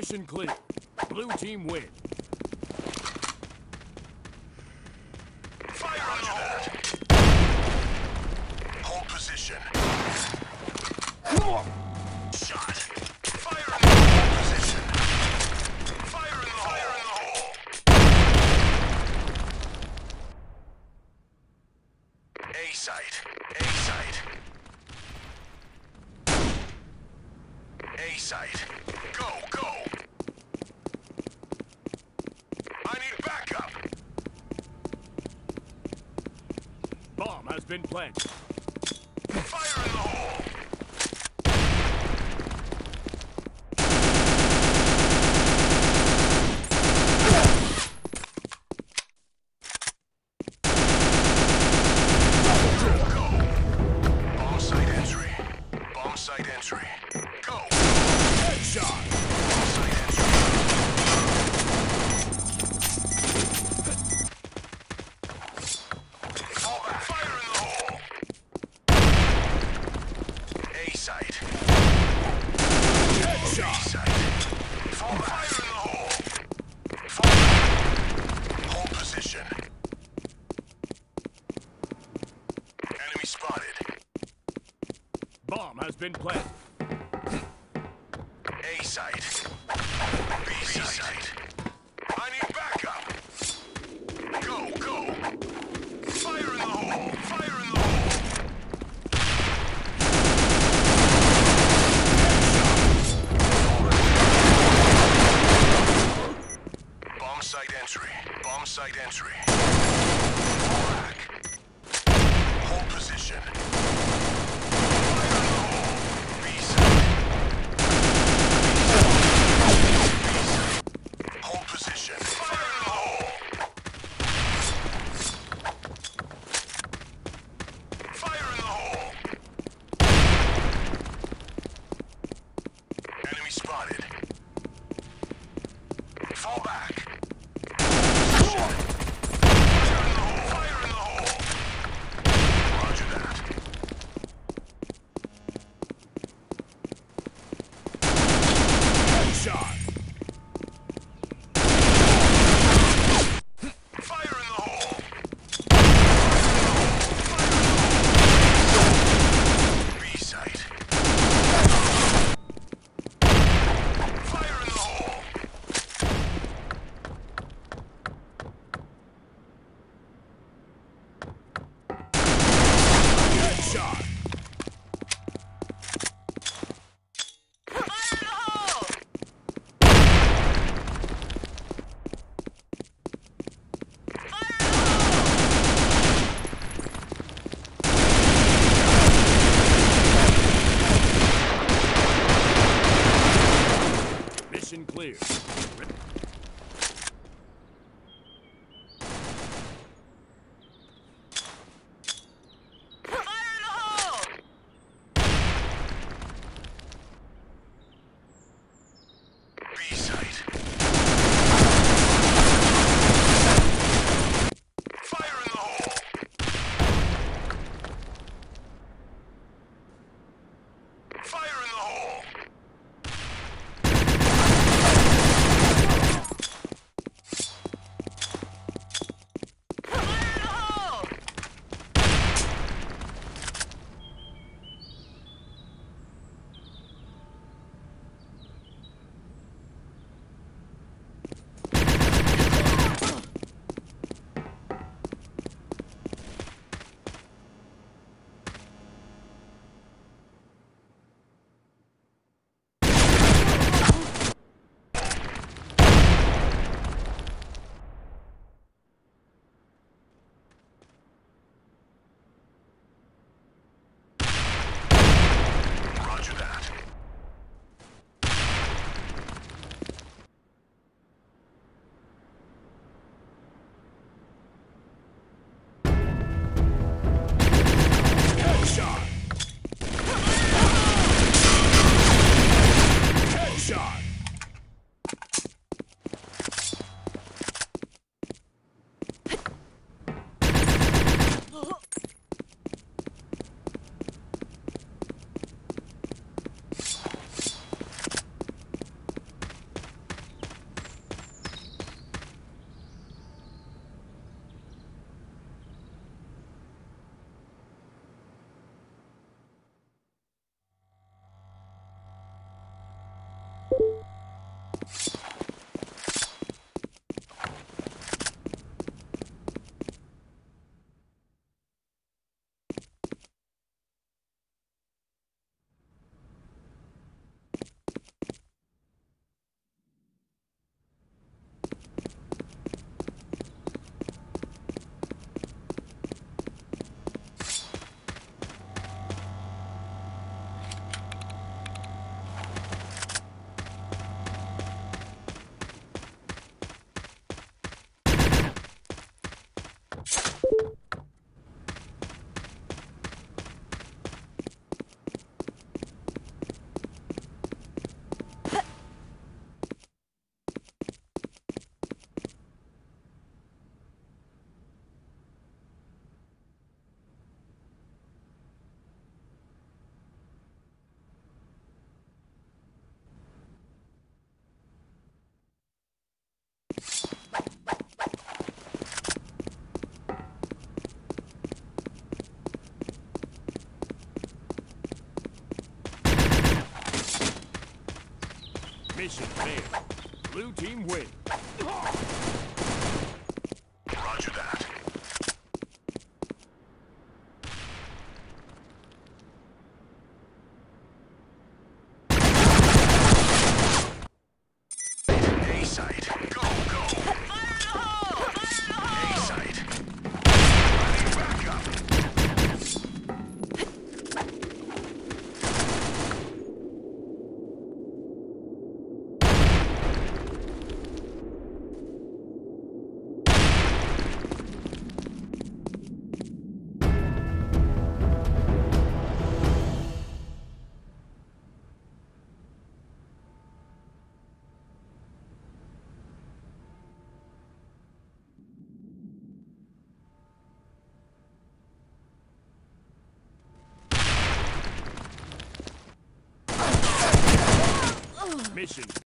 Mission clear. Blue team win. Fire Roger that. Hold position. Shot. A site. A site. A site. been planted. Fire in the hole! Enemy spotted. Bomb has been planted. A site. B, site. clear. Mission failed. Blue team win. Mission